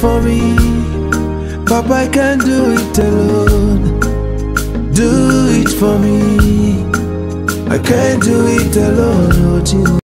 for me. Papa, I can't do it alone. Do it for me. I can't do it alone, oh Jesus.